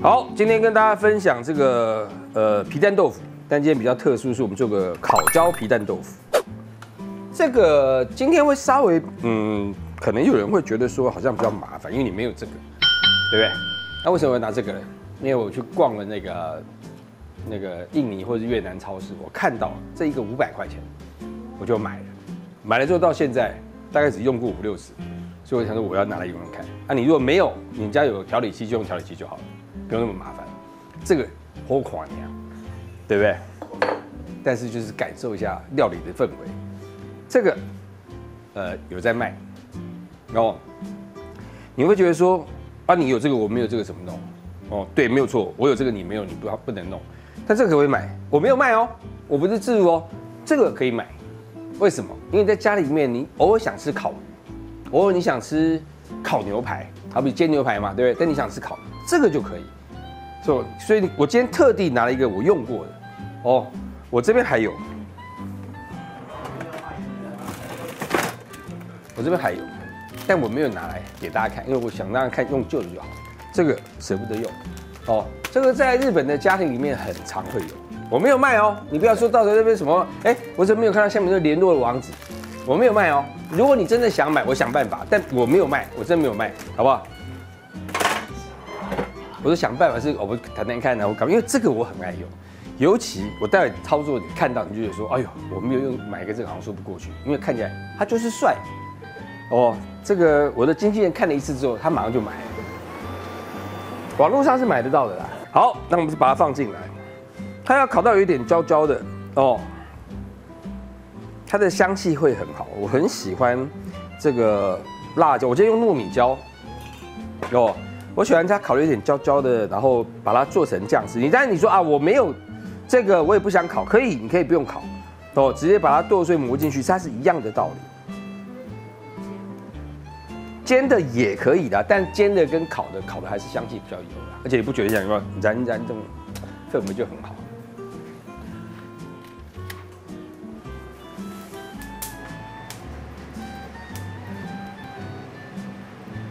好，今天跟大家分享这个呃皮蛋豆腐，但今天比较特殊，是我们做个烤焦皮蛋豆腐。这个今天会稍微嗯，可能有人会觉得说好像比较麻烦，因为你没有这个，对不对？那为什么会拿这个呢？因为我去逛了那个那个印尼或者越南超市，我看到这一个五百块钱，我就买了。买了之后到现在大概只用过五六次，所以我想说我要拿来用用看。那你如果没有，你家有调理器就用调理器就好了，不用那么麻烦。这个好垮娘，对不对？但是就是感受一下料理的氛围。这个呃有在卖，然后你会觉得说啊你有这个我没有这个怎么弄？哦对，没有错，我有这个你没有，你不要不能弄。但这个可不可以买？我没有卖哦，我不是自助哦，这个可以买。为什么？因为在家里面，你偶尔想吃烤鱼，偶尔你想吃烤牛排，好比煎牛排嘛，对不对？但你想吃烤，这个就可以。所以，我今天特地拿了一个我用过的，哦，我这边还有，我这边还有，但我没有拿来给大家看，因为我想让大家看用旧的就好。这个舍不得用，哦，这个在日本的家庭里面很常会有。我没有卖哦，你不要说到时候这边什么，哎，我怎么没有看到下面的联络的网址？我没有卖哦。如果你真的想买，我想办法，但我没有卖，我真的没有卖，好不好？我是想办法，是我们谈谈看，然后搞，因为这个我很爱用，尤其我待会操作你看到，你就觉得说，哎呦，我没有用买一个这个好像说不过去，因为看起来它就是帅哦。这个我的经纪人看了一次之后，他马上就买了，网络上是买得到的啦。好，那我们就把它放进来。它要烤到有一点焦焦的哦，它的香气会很好，我很喜欢这个辣椒。我今天用糯米椒哦，我喜欢它烤的有点焦焦的，然后把它做成酱汁。你当然你说啊，我没有这个，我也不想烤，可以，你可以不用烤哦，直接把它剁碎磨进去，它是一样的道理。煎的也可以的，但煎的跟烤的，烤的还是香气比较有的，而且你不觉得像什么燃燃这种氛围就很好。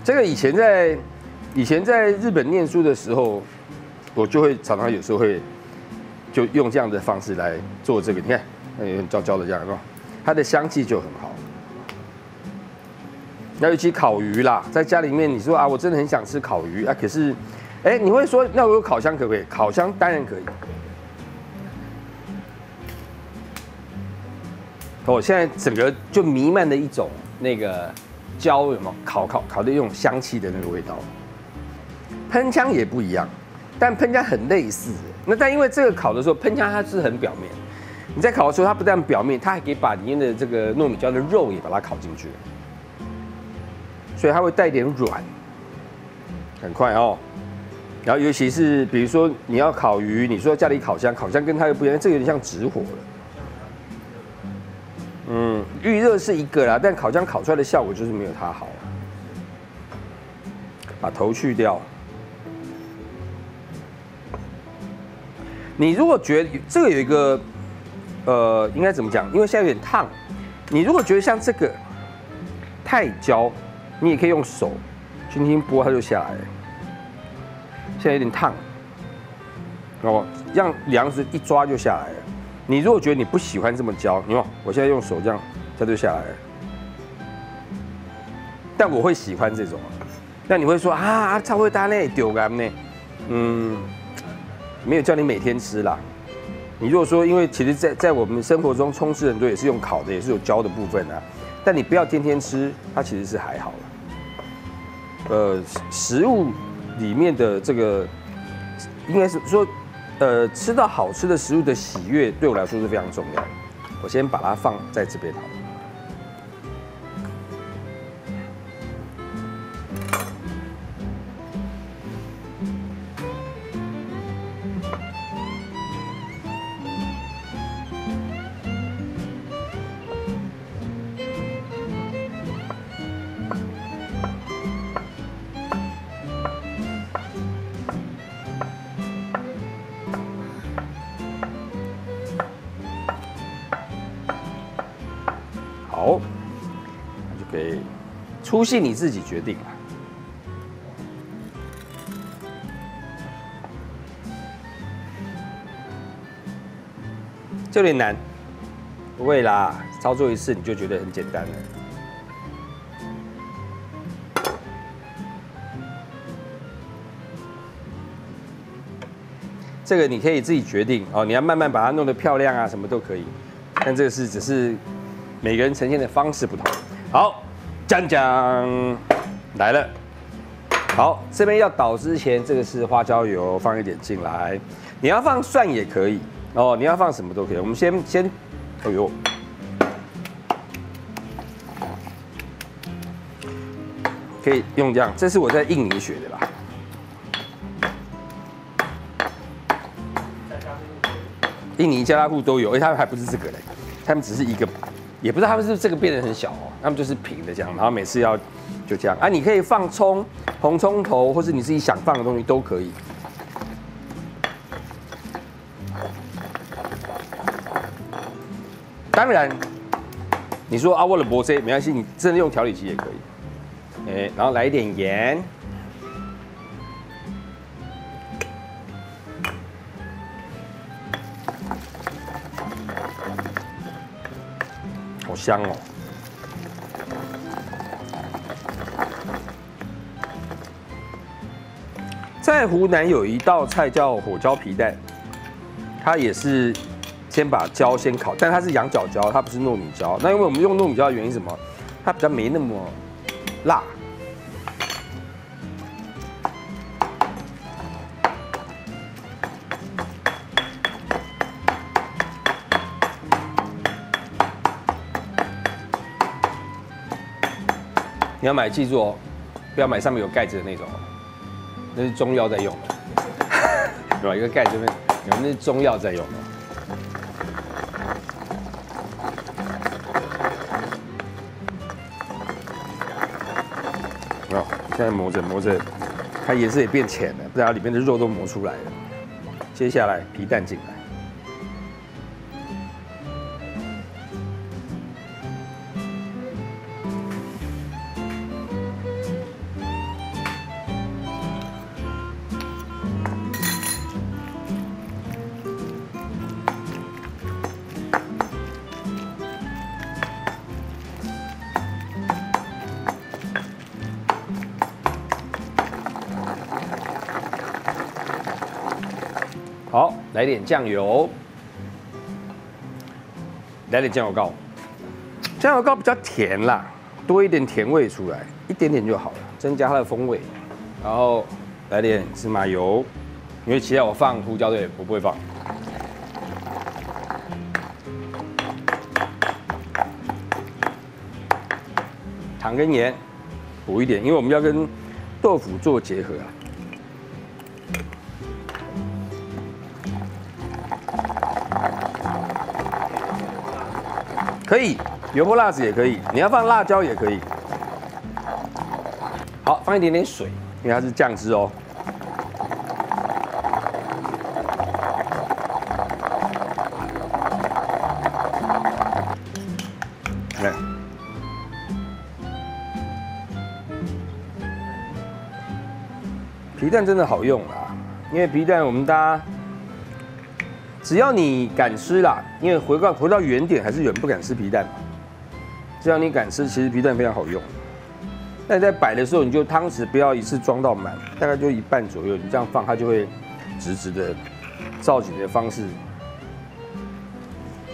这个以前在以前在日本念书的时候，我就会常常有时候会就用这样的方式来做这个。你看，有点焦焦的这样，是吧？它的香气就很好。那尤其烤鱼啦，在家里面，你说啊，我真的很想吃烤鱼啊，可是，哎，你会说，那我有烤箱可不可以？烤箱当然可以。哦，现在整个就弥漫的一种那个。焦有没有烤烤烤的一种香气的那个味道？喷枪也不一样，但喷枪很类似。那但因为这个烤的时候，喷枪它是很表面。你在烤的时候，它不但表面，它还可以把里面的这个糯米椒的肉也把它烤进去，所以它会带点软，很快哦。然后尤其是比如说你要烤鱼，你说家里烤箱，烤箱跟它又不一样，这有点像直火了。嗯，预热是一个啦，但烤箱烤出来的效果就是没有它好。把头去掉。你如果觉得这个有一个，呃，应该怎么讲？因为现在有点烫。你如果觉得像这个太焦，你也可以用手轻轻拨，它就下来了。现在有点烫，哦，让梁子一抓就下来了。你如果觉得你不喜欢这么焦，你看我现在用手这样，它就下来了。但我会喜欢这种。那你会说啊，超会搭呢，丢干呢？嗯，没有叫你每天吃啦。你如果说，因为其实，在在我们生活中，充斥很多也是用烤的，也是有焦的部分啊。但你不要天天吃，它其实是还好了。呃，食物里面的这个，应该是说。呃，吃到好吃的食物的喜悦对我来说是非常重要。我先把它放在这边好。好，粗细你自己决定啊。有点难，不会啦，操作一次你就觉得很简单了。这个你可以自己决定哦，你要慢慢把它弄得漂亮啊，什么都可以。但这个是只是每个人呈现的方式不同。好，讲讲来了。好，这边要倒之前，这个是花椒油，放一点进来。你要放蒜也可以哦，你要放什么都可以。我们先先，哎呦，可以用这样，这是我在印尼学的啦。印尼加拉户都有，哎，他们还不是这个嘞，他们只是一个，也不知道他们是不是这个变得很小哦，他们就是平的这样，然后每次要就这样啊，你可以放葱、红葱头，或是你自己想放的东西都可以。当然，你说啊，为了博这没关系，你真的用调理机也可以。哎，然后来一点盐。香哦，在湖南有一道菜叫火椒皮蛋，它也是先把椒先烤，但它是羊角椒，它不是糯米椒。那因为我们用糯米椒的原因什么？它比较没那么辣。你要买，记住哦，不要买上面有盖子的那种，那是中药在用的，对吧？一个盖子那有那是中药在用的。现在磨着磨着，它颜色也变浅了，不然里面的肉都磨出来了。接下来皮蛋进来。点酱油，来点酱油膏。酱油膏比较甜啦，多一点甜味出来，一点点就好了，增加它的风味。然后来点芝麻油，因为其他我放胡椒的我不会放。糖跟盐补一点，因为我们要跟豆腐做结合啊。可以，油泼辣子也可以，你要放辣椒也可以。好，放一点点水，因为它是酱汁哦。来，皮蛋真的好用啊，因为皮蛋我们大家。只要你敢吃啦，因为回到回到原点，还是有人不敢吃皮蛋嘛。只要你敢吃，其实皮蛋非常好用。那你在摆的时候，你就汤匙不要一次装到满，大概就一半左右，你这样放，它就会直直的。造景的方式，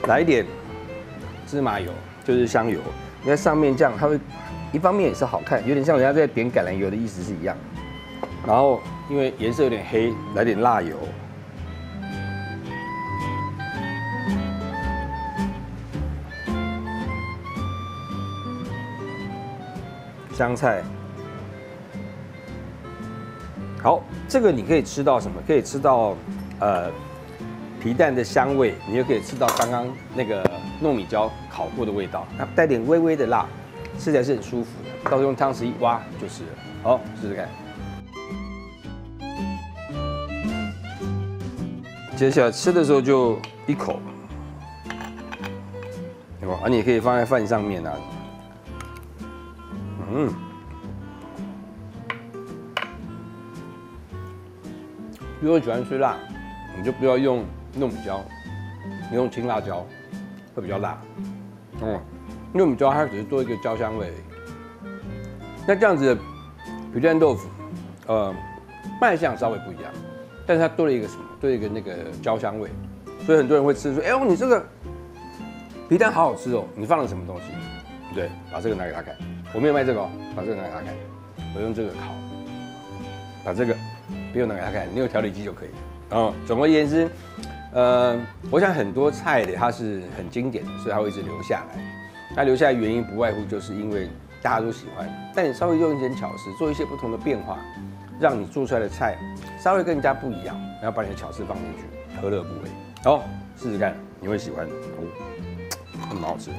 来一点芝麻油，就是香油。你在上面这样，它会一方面也是好看，有点像人家在点橄榄油的意思是一样。然后因为颜色有点黑，来点辣油。香菜，好，这个你可以吃到什么？可以吃到呃皮蛋的香味，你又可以吃到刚刚那个糯米椒烤过的味道，它带点微微的辣，吃起来是很舒服的。到时候用汤匙一挖就是了。好，试试看。接下来吃的时候就一口，对吧？啊，你也可以放在饭上面啊。嗯，如果喜欢吃辣，你就不要用糯米椒，你用青辣椒会比较辣，哦，因为我们知道它只是做一个焦香味。那这样子的皮蛋豆腐，呃，卖相稍微不一样，但是它多了一个什么？多了一个那个焦香味，所以很多人会吃说，哎呦，你这个皮蛋好好吃哦，你放了什么东西？对，把这个拿给他看，我没有卖这个哦，把这个拿给他看，我用这个烤，把这个不用拿给他看，你有调理机就可以。哦，总而言之，呃，我想很多菜的它是很经典的，所以它会一直留下来。那留下来原因不外乎就是因为大家都喜欢，但你稍微用一点巧思，做一些不同的变化，让你做出来的菜稍微更加不一样，然后把你的巧思放进去，何乐不为？好，试试看，你会喜欢哦，很好吃。